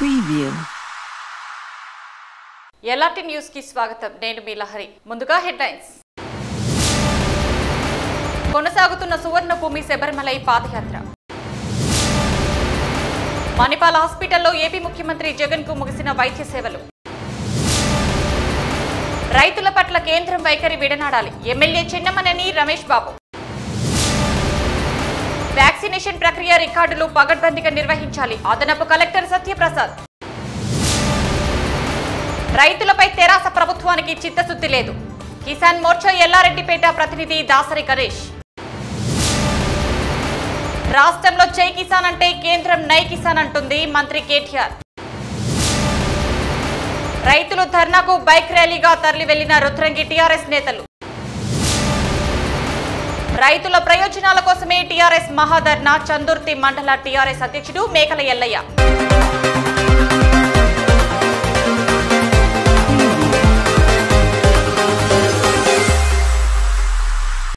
Preview ఎలాంటి న్యూస్కి స్వాగతం. నేను మీ లహరి. ముందుగా హెడ్లైన్స్. కొనసాగుతున్న సువర్ణభూమి శబరిమలై పాదయాత్ర. మణిపాల్ హాస్పిటల్లో ఏపీ ముఖ్యమంత్రి జగన్కు ముగిసిన వైద్య సేవలు. రైతుల పట్ల కేంద్రం వైఖరి విడనాడాలి. ఎమ్మెల్యే చిన్నమనని రమేష్ బాబు. వ్యాక్సినేషన్ ప్రక్రియ రికార్డులు పగడ్బందీగా నిర్వహించాలి. అదనపు కలెక్టర్ సత్యప్రసాద్. రైతులపై తెరాస ప్రభుత్వానికి చిత్తశుద్ధి లేదు. కిసాన్ మోర్చా ఎల్లారెడ్డిపేట ప్రతినిధి దాసరి గణేష్. రాష్ట్రంలో జై కిసాన్ అంటే కేంద్రం నై కిసాన్ అంటుంది మంత్రి కేటీఆర్. రైతులు ధర్నాకు బైక్ ర్యాలీగా తరలి వెళ్ళిన రుద్రంగి టీఆర్ఎస్ నేతలు. రైతుల ప్రయోజనాల కోసమే టీఆర్ఎస్ మహాధర్నా చందుర్తి మండల టీఆర్ఎస్ అధ్యక్షుడు మేకల ఎల్లయ్య.